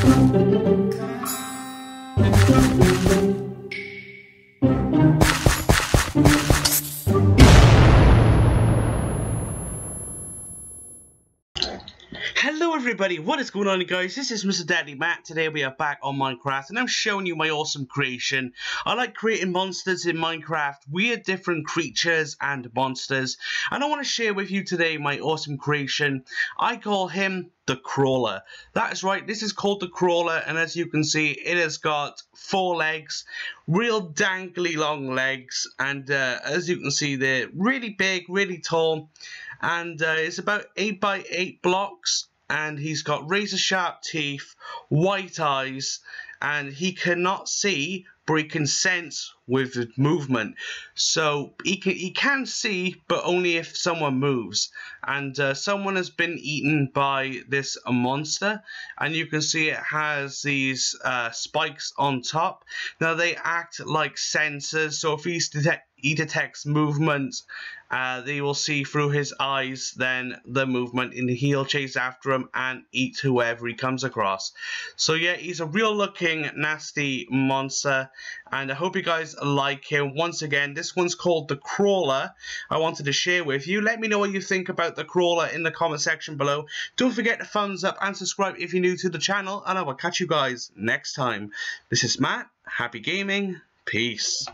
Thank you. Hello everybody, what is going on guys? This is Mr. Deadly Matt. Today we are back on Minecraft and I'm showing you my awesome creation. I like creating monsters in Minecraft, weird different creatures and monsters. And I want to share with you today my awesome creation. I call him the Crawler. That is right, this is called the Crawler and as you can see it has got four legs, real dangly long legs and uh, as you can see they're really big, really tall and uh, it's about 8 by 8 blocks and he's got razor sharp teeth, white eyes, and he cannot see, but he can sense with the movement. So he can he can see, but only if someone moves. And uh, someone has been eaten by this monster, and you can see it has these uh, spikes on top. Now they act like sensors, so if he's detect he detects movement uh, they will see through his eyes then the movement and he'll chase after him and eat whoever he comes across so yeah he's a real looking nasty monster and I hope you guys like him once again this one's called the crawler. I wanted to share with you. Let me know what you think about the crawler in the comment section below. Don't forget to thumbs up and subscribe if you're new to the channel and I will catch you guys next time. This is Matt. Happy gaming. Peace